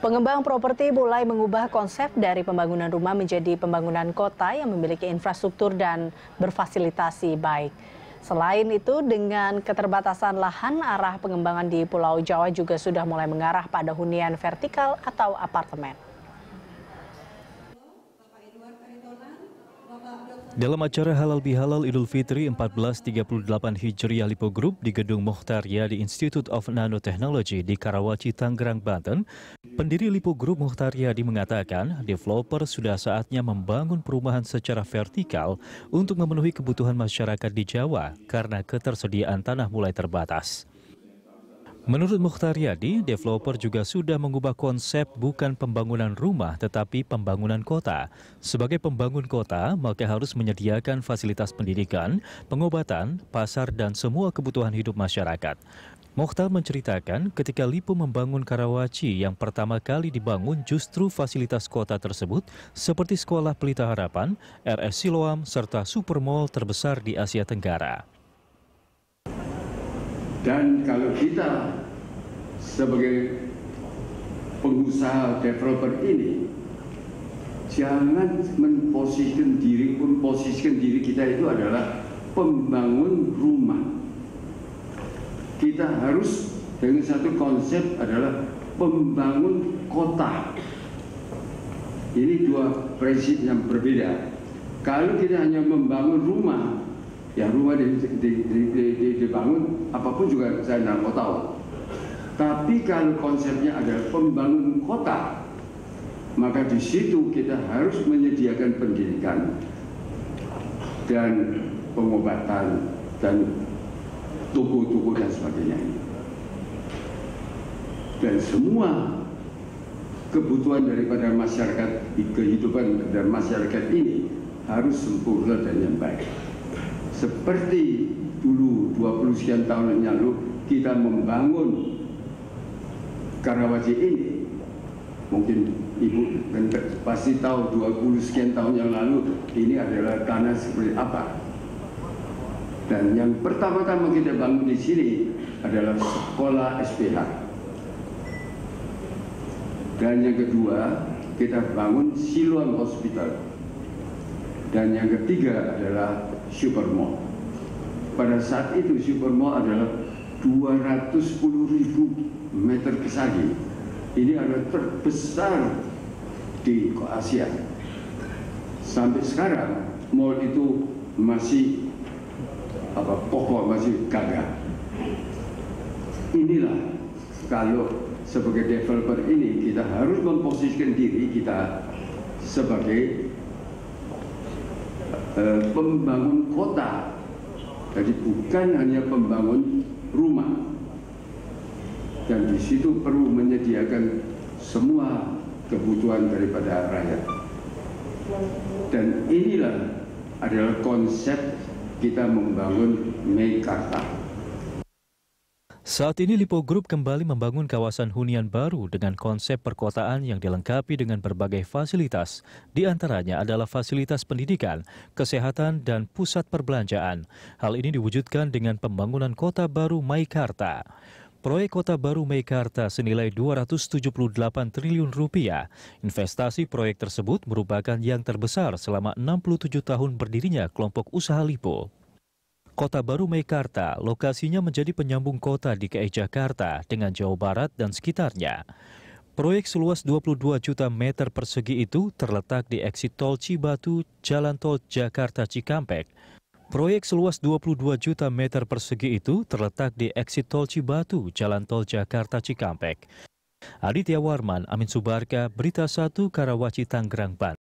Pengembang properti mulai mengubah konsep dari pembangunan rumah menjadi pembangunan kota yang memiliki infrastruktur dan berfasilitasi baik. Selain itu, dengan keterbatasan lahan, arah pengembangan di Pulau Jawa juga sudah mulai mengarah pada hunian vertikal atau apartemen. Dalam acara Halal Bihalal Idul Fitri 1438 Hijriah Lipo Group di Gedung Mokhtar Yadi Institute of Nanotechnology di Karawaci, Tangerang, Banten, pendiri Lipo Group Mokhtar Yadi mengatakan developer sudah saatnya membangun perumahan secara vertikal untuk memenuhi kebutuhan masyarakat di Jawa karena ketersediaan tanah mulai terbatas. Menurut Mukhtar Yadi, developer juga sudah mengubah konsep bukan pembangunan rumah tetapi pembangunan kota. Sebagai pembangun kota, maka harus menyediakan fasilitas pendidikan, pengobatan, pasar, dan semua kebutuhan hidup masyarakat. Mokhtar menceritakan ketika Lipo membangun Karawaci yang pertama kali dibangun justru fasilitas kota tersebut seperti Sekolah Pelita Harapan, RS Siloam, serta Supermall terbesar di Asia Tenggara. Dan kalau kita sebagai pengusaha developer ini jangan memposisikan diri pun posisikan diri kita itu adalah pembangun rumah. Kita harus dengan satu konsep adalah pembangun kota. Ini dua prinsip yang berbeda. Kalau kita hanya membangun rumah, ya rumah di, di, di, di, dibangun apa pun juga saya tidak mau tahu. Tapi kalau konsepnya adalah pembangun kota maka di situ kita harus menyediakan pendidikan dan pengobatan dan toko-toko dan sebagainya. Dan semua kebutuhan daripada masyarakat kehidupan dan masyarakat ini harus sempurna dan yang baik seperti dulu 20 sekian tahun yang lalu kita membangun Karawaci ini. Mungkin ibu pasti tahu 20 sekian tahun yang lalu ini adalah tanah seperti apa. Dan yang pertama-tama kita bangun di sini adalah sekolah SPH dan yang kedua kita bangun Siloam Hospital. Dan yang ketiga adalah Supermall. Pada saat itu Supermall adalah 210 ribu meter persegi. Ini adalah terbesar di Asia. Sampai sekarang mall itu masih apa pokok masih gagah. Inilah kalau sebagai developer ini kita harus memposisikan diri kita sebagai Eh, pembangun kota. Jadi bukan hanya pembangun rumah. Dan di situ perlu menyediakan semua kebutuhan daripada rakyat. Dan inilah adalah konsep kita membangun Meikarta. Saat ini Lipo Group kembali membangun kawasan hunian baru dengan konsep perkotaan yang dilengkapi dengan berbagai fasilitas. Di antaranya adalah fasilitas pendidikan, kesehatan, dan pusat perbelanjaan. Hal ini diwujudkan dengan pembangunan kota baru Maikarta. Proyek Kota Baru Meikarta senilai 278 triliun rupiah. Investasi proyek tersebut merupakan yang terbesar selama 67 tahun berdirinya kelompok usaha Lipo. Kota Baru Meikarta lokasinya menjadi penyambung kota DKI Jakarta dengan Jawa Barat dan sekitarnya. Proyek seluas 22 juta meter persegi itu terletak di eksit tol Cibatu, Jalan Tol Jakarta Cikampek. Proyek seluas 22 juta meter persegi itu terletak di eksit tol Cibatu, Jalan Tol Jakarta Cikampek. Aditya Warman, Amin Subarka, Berita 1, Karawaci, Tanggerang, Banten.